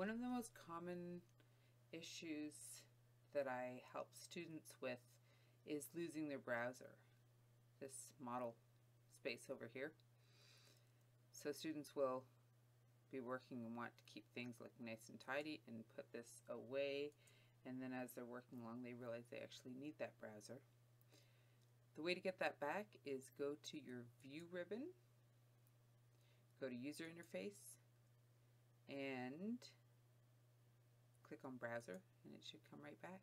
One of the most common issues that I help students with is losing their browser, this model space over here. So students will be working and want to keep things looking nice and tidy and put this away and then as they're working along they realize they actually need that browser. The way to get that back is go to your view ribbon, go to user interface and click on browser and it should come right back.